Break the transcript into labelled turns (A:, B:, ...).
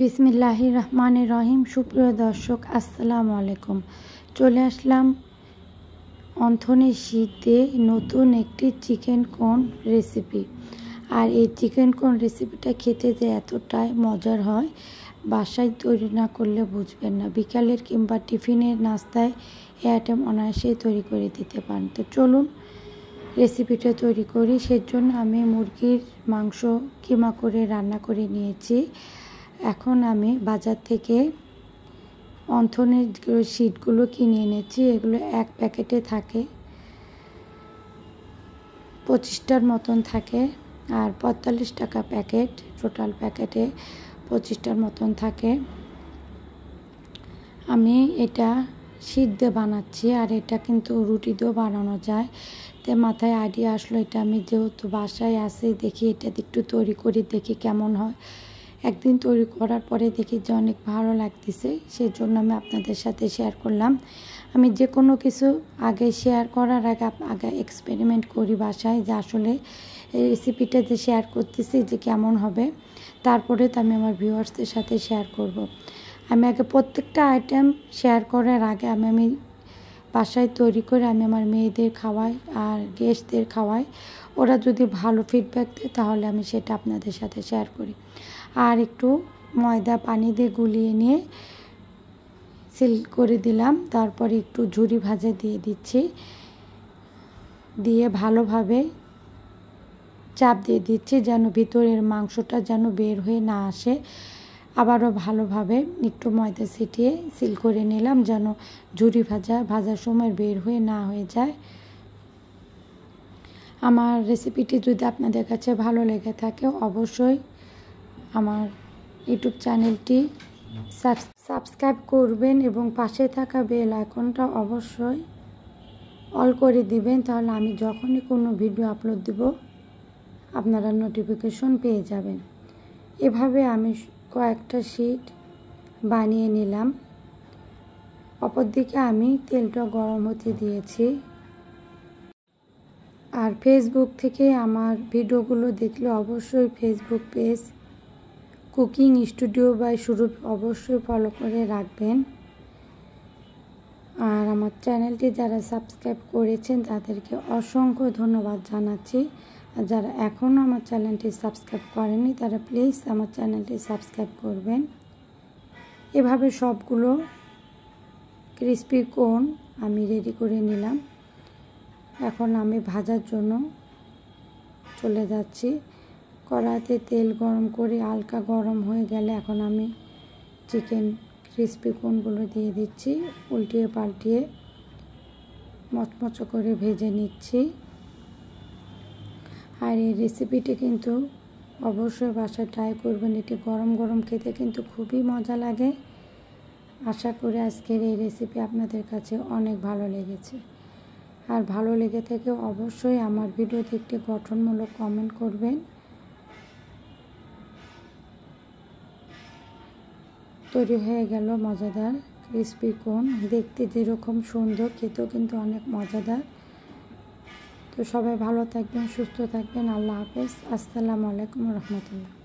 A: বিসমিল্লাহ রহমান রহিম সুপ্রিয় দর্শক, আসসালামু আলাইকুম। চলে আসলাম অন্থনের শীতে নতুন একটি চিকেন কোন রেসিপি। আর এই চিকেন কোন রেসিপিটা খেতে যে এতটাই মজার হয়, বাসায় তৈরি না করলে বুঝবেন না। বিকালের কিংবা টিফিনের নাস্তায় এই আইটেম অনায়াসেই তৈরি করে দিতে পারেন। তো চলুন রেসিপিটা তৈরি করি। সেজন্য আমি মুরগির মাংস কিমা করে রান্না করে নিয়েছি। এখন আমি বাজার থেকে অন্থনের শিটগুলো কিনে এনেছি। এগুলো এক প্যাকেটে থাকে। পঁচিশটার মতন থাকে। আর পঁয়তাল্লিশ টাকা প্যাকেট টোটাল প্যাকেটে পঁচিশটার মতন থাকে। আমি এটা শীত দিয়ে বানাচ্ছি। আর এটা কিন্তু রুটি দিয়েও বানানো যায়। তো মাথায় আইডিয়া আসলো এটা আমি যেহেতু বাসায় আসি দেখি এটা একটু তৈরি করি, দেখি কেমন হয়। একদিন তৈরি করার পরে দেখি যে অনেক ভালো লাগতেছে সেই জন্য আমি আপনাদের সাথে শেয়ার করলাম। আমি যে কোনো কিছু আগে শেয়ার করার আগে আগে এক্সপেরিমেন্ট করি বাসায় যে আসলে রেসিপিটা যে শেয়ার করতেছি যে কেমন হবে, তারপরে তো আমি আমার ভিউয়ার্সদের সাথে শেয়ার করব। আমি আগে প্রত্যেকটা আইটেম শেয়ার করার আগে আমি আমি বাসায় তৈরি করে আমি আমার মেয়েদের খাওয়াই আর গেস্টদের খাওয়াই। ওরা যদি ভালো ফিডব্যাক দেয় তাহলে আমি সেটা আপনাদের সাথে শেয়ার করি। আর একটু ময়দা পানি দিয়ে গুলিয়ে নিয়ে সিল করে দিলাম। তারপরে একটু ঝুরি ভাজা দিয়ে দিচ্ছি। দিয়ে ভালোভাবে চাপ দিয়ে দিচ্ছি যেন ভিতরের মাংসটা যেন বের হয়ে না আসে। আবারও ভালোভাবে একটু ময়দা ছিটিয়ে সিল করে নিলাম যেন ঝুরি ভাজা ভাজার সময় বের হয়ে না হয়ে যায়। আমার রেসিপিটি যদি আপনাদের কাছে ভালো লেগে থাকে অবশ্যই আমার ইউটিউব চ্যানেলটি সাবস্ক্রাইব করবেন এবং পাশে থাকা বেল আইকনটা অবশ্যই অল করে দিবেন, তাহলে আমি যখনই কোনো ভিডিও আপলোড দেব, আপনারা নোটিফিকেশন পেয়ে যাবেন। এভাবে আমি কয়েকটা শিট বানিয়ে নিলাম। অপরদিকে আমি তেলটা গরম হতে দিয়েছি। আর ফেসবুক থেকে আমার ভিডিওগুলো দেখলে অবশ্যই Facebook page cooking studio by শুরু অবশ্যই ফলো করে রাখবেন। আর আমার চ্যানেলটি যারা সাবস্ক্রাইব করেছেন, তাদেরকে অসংখ্য ধন্যবাদ জানাচ্ছি। আর যারা এখনও আমার চ্যানেলটি সাবস্ক্রাইব করেনি তারা প্লিজ আমার চ্যানেলটি সাবস্ক্রাইব করবেন। এভাবে সবগুলো ক্রিস্পি কোন আমি রেডি করে নিলাম। এখন আমি ভাজার জন্য চলে যাচ্ছি। কড়াইতে তেল গরম করে হালকা গরম হয়ে গেলে এখন আমি চিকেন ক্রিসপি কোনগুলো দিয়ে দিচ্ছি, উল্টিয়ে পাল্টিয়ে মচমচো করে ভেজে নিচ্ছি। আর এই রেসিপিটি কিন্তু অবশ্যই বাসায় ট্রাই করবেন, এটি গরম গরম খেতে কিন্তু খুবই মজা লাগে। আশা করি আজকের এই রেসিপি আপনাদের কাছে অনেক ভালো লেগেছে। আর ভালো লেগে থেকে অবশ্যই আমার ভিডিওতে একটি গঠনমূলক কমেন্ট করবেন। তৈরি হয়ে গেল মজাদার ক্রিসপি কোন দেখতে যেরকম সুন্দর, খেতেও কিন্তু অনেক মজাদার। তো সবাই ভালো থাকবেন, সুস্থ থাকবেন। আল্লাহ হাফেজ। আসসালামু আলাইকুম রহমতুল্লাহ।